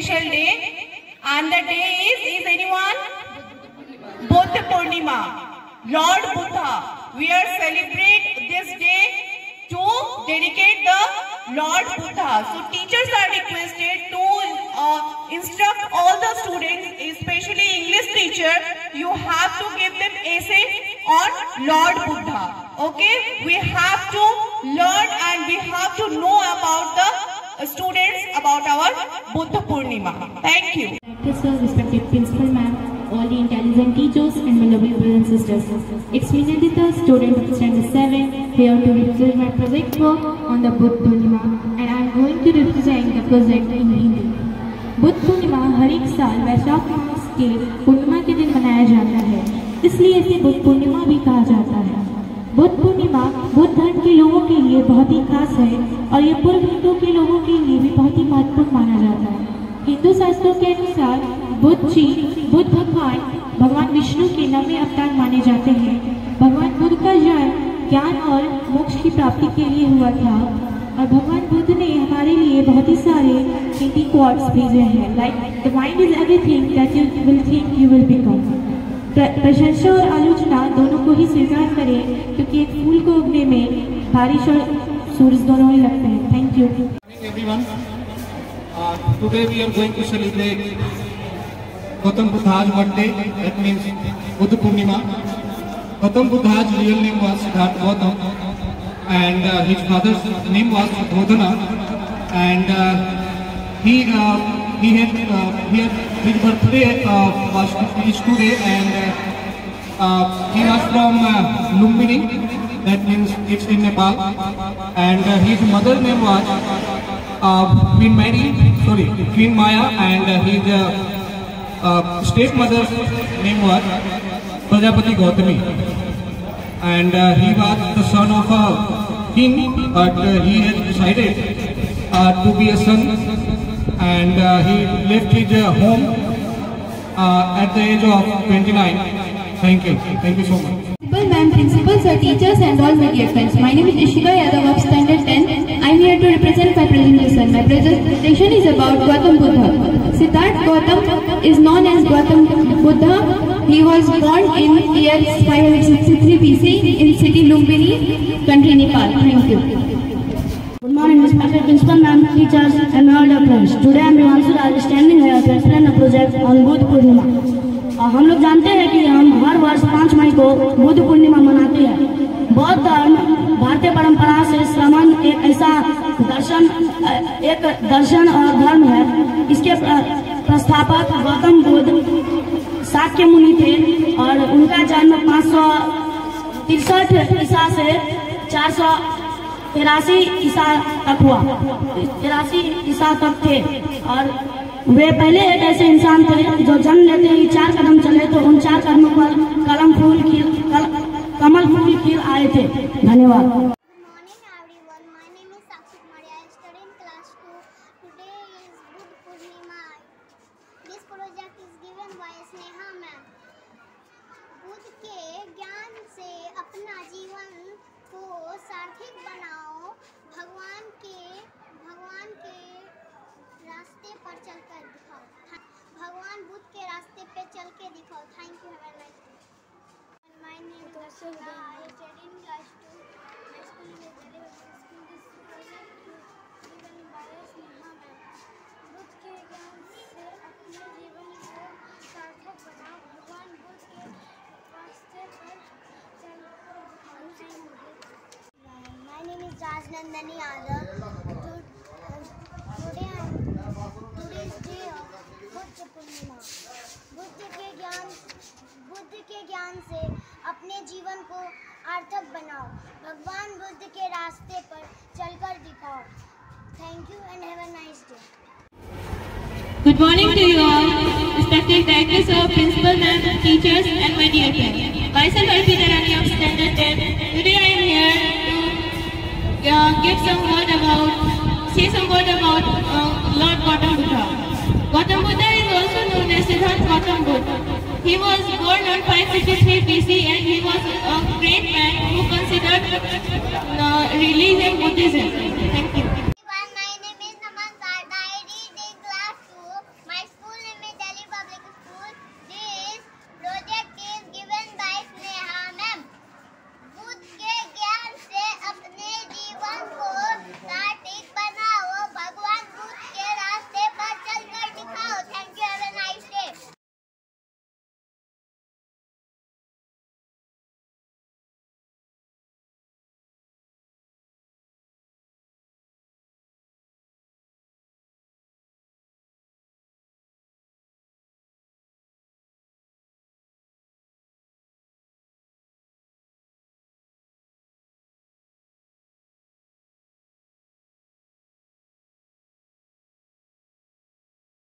special day. And the day is, is anyone? Buddha Purnima. Lord Buddha. We are celebrate this day to dedicate the Lord Buddha. So teachers are requested to uh, instruct all the students, especially English teacher, you have to give them essay on Lord Buddha. Okay? We have to learn and we have to know about the students about our Buddha Purnima. Thank you. Sir, respected principal ma'am, all the intelligent teachers and my lovely brothers and sisters. It's me Nandita, student of standard 7, here to represent my project work on the Buddha Purnima and I am going to represent the project in Hindi. Buddha Purnima हर एक साल वैशाख मास के पूर्णिमा के दिन मनाया जाता है इसलिए इसे बुद्ध पूर्णिमा भी कहा जाता है बुद्ध पूर्णिमा, बुद्ध धर्म के लोगों के लिए बहुत ही खास है और ये पूर्व हिंदू के लोगों के लिए भी बहुत ही महत्वपूर्ण माना जाता है। हिंदू शास्त्रों के अनुसार बुद्ध जी बुद्ध भगवान भगवान विष्णु के नवे अवतार माने जाते हैं। भगवान बुद्ध का जन्म ज्ञान और मोक्ष की प्राप्ति के लिए हुआ था और भगवान बुद्ध ने हमारे लिए बहुत ही सारे हिंदी कोट्स भेजे हैं। Like the mind is everything that you will think you will become प्रशंसा और आलोचना दोनों ही स्वीकार करें क्योंकि एक फूल को उगने में बारिश और सूरज दोनों ही लगते हैं thank you. Uh, Buddha's birthday. That means Buddha Purnima. Gautam Buddha's real name was Siddhartha Gautam, and uh, his father's name was Bodhana, and uh, he uh, he had uh, he had his birthday uh, was is today, and uh, uh, he was from uh, Lumbini. That means it's in Nepal, and uh, his mother name was uh, Queen Mary, sorry, Queen Maya, and uh, his uh, uh, stepmother's name was Prajapati Gautami. And uh, he was the son of a king, but he had decided to be a son, and he left his home at the age of 29. Thank you. Thank you so much. Principal ma'am, principals, sir, teachers and all my dear friends. My name is Ishika Yadav of Standard 10. I am here to represent my presentation. My presentation is about Gautam Buddha. Siddhartha Gautam is known as Gautam Buddha. He was born in year 563 BC in city Lumbini, country Nepal. Thank you. Good morning, respected principal, ma'am, teachers, and all dear friends. Today I am Himanshu Raj standing here to explain a project on Buddha Purnima. और हम लोग जानते हैं कि हम हर वर्ष पाँच मई को बुद्ध पूर्णिमा मनाते हैं। बौद्ध धर्म, भारतीय परंपरा से श्रमण एक ऐसा दर्शन, एक दर्शन और धर्म है। इसके प्रस्थापक गौतम बुद्ध शाक्य मुनि थे और उनका जन्म पाँच सौ तिरसठ ईसा से चार सौ तिरासी ईसा तक हुआ। तिरासी ईसा तक थे और वे पहले एक ऐसे इंसान थे जो जन्म लेते ही चार कदम चले तो उन चार कदमों पर कलम फूल खिल कल, कमल फूल खिल आए थे। धन्यवाद। Good morning everyone. My name is Sakshit Maria. I study in class 2. Today is Buddha Purnima. This project is given by Sneha ma'am. Buddha के ज्ञान से अपना जीवन को सार्थक बनाओ भगवान के भगवान के रास्ते पर चलकर दिखाओ भगवान बुद्ध के रास्ते पे चल के दिखाओ thank you have a nice day My name is Rashida. I study in class 2. My school is Delhi School. This project is given by Sneha ma'am. Buddha के ज्ञान से अपने जीवन को सार्थक बनाओ भगवान बुद्ध के रास्ते पर चल My name is Rajnandani Yadav. Today today is day of Buddha Purnima Buddha के ज्ञान बुद्ध के ज्ञान से अपने जीवन को सार्थक बनाओ भगवान बुद्ध के रास्ते पर चलकर दिखाओ thank you and have a nice day Good morning to you all, respected directors, sir, principal, ma'am, teachers, and my dear friends. Myself, Arpita Rani of Standard 10. Today I am here uh, give some word about, say some word about uh, Lord Gautam Buddha. Gautam Buddha is also known as Siddhartha Gautam Buddha. He was born on 563 BC and he was a great man who considered uh, religion Buddhism. Thank you.